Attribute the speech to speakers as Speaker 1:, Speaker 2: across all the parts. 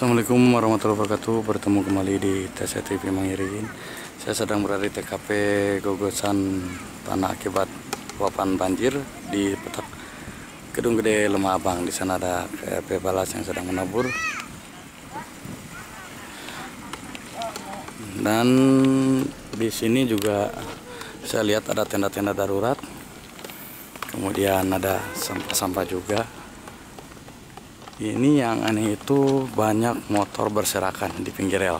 Speaker 1: Assalamualaikum warahmatullahi wabarakatuh. Bertemu kembali di TCTV Mangirin Saya sedang berada di TKP Gogosan Tanah Akibat Luapan Banjir Di petak Gedung Gede Lemah Abang. Di sana ada PLP Balas yang sedang menabur. Dan di sini juga saya lihat ada tenda-tenda darurat. Kemudian ada sampah-sampah juga ini yang aneh itu banyak motor berserakan di pinggir rel.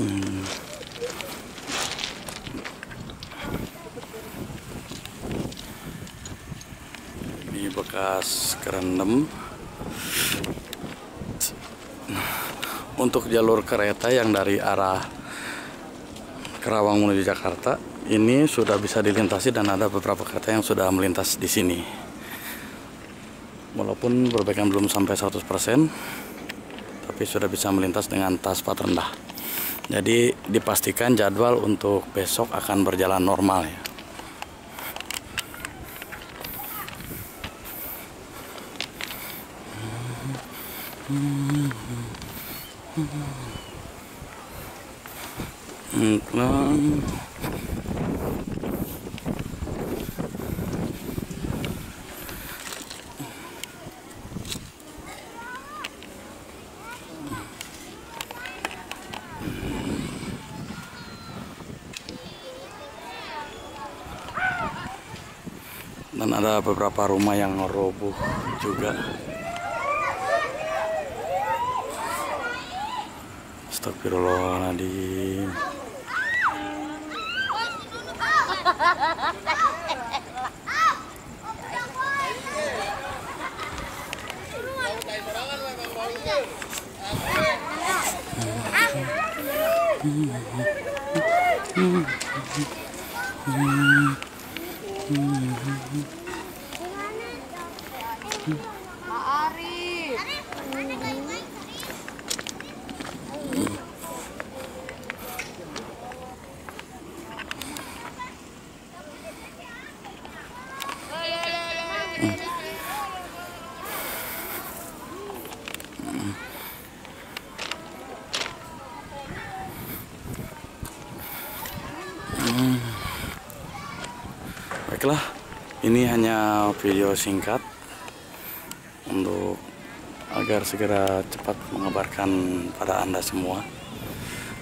Speaker 1: Hmm. Ini bekas kerendam. Untuk jalur kereta yang dari arah Kerawang menuju Jakarta ini sudah bisa dilintasi dan ada beberapa kereta yang sudah melintas di sini. Walaupun perbaikan belum sampai 100%, tapi sudah bisa melintas dengan taspat rendah. Jadi dipastikan jadwal untuk besok akan berjalan normal ya. Hmm. Dan ada beberapa rumah yang roboh juga. Astagfirullahaladzim
Speaker 2: Arif.
Speaker 1: Baiklah, ini hanya video singkat untuk agar segera cepat mengabarkan pada Anda semua.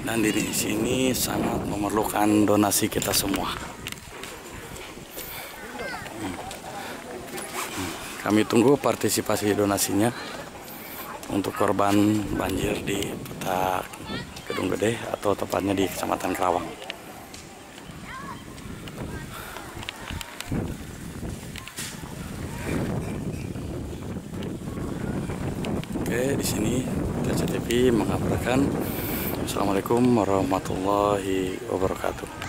Speaker 1: Dan di sini sangat memerlukan donasi kita semua. Kami tunggu partisipasi donasinya untuk korban banjir di petak Gedung Gede atau tepatnya di Kecamatan Kerawang. Oke, di sini TCTV mengabarkan Assalamualaikum warahmatullahi wabarakatuh.